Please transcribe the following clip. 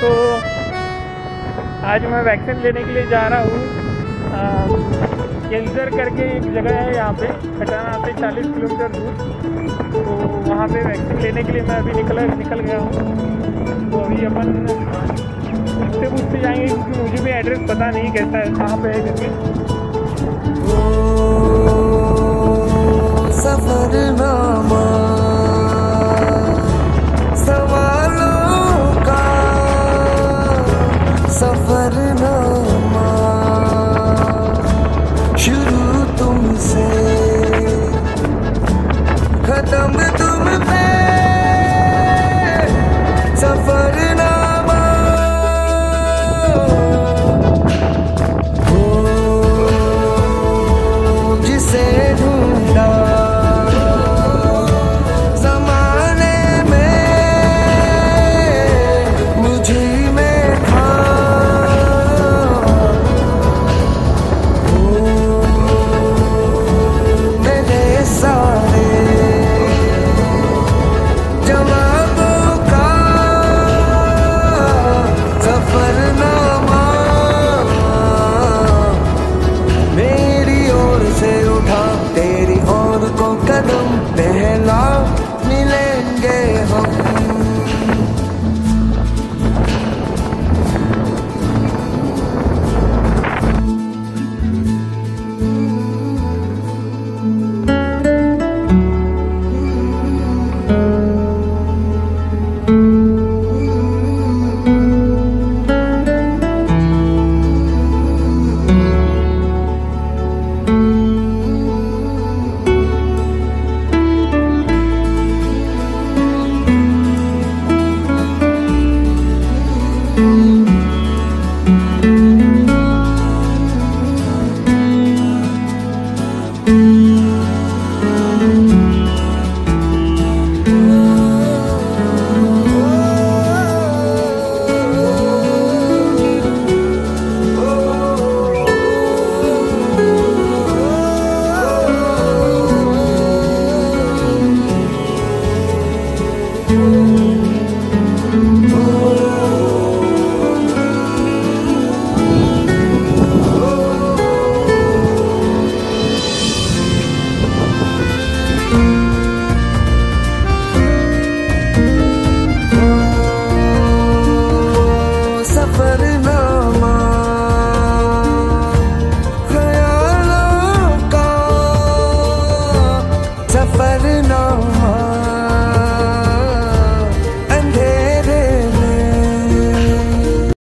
तो आज मैं वैक्सीन लेने के लिए जा रहा हूँ। केंसर करके एक जगह है यहाँ पे, खटाना से 40 किलोमीटर दूर। तो वहाँ पे वैक्सीन लेने के लिए मैं अभी निकल निकल गया हूँ। तो अभी अपन पूछते पूछते जाएँगे, क्योंकि मुझे भी एड्रेस पता नहीं कैसा है, कहाँ पे है करके। खत्म तुम पे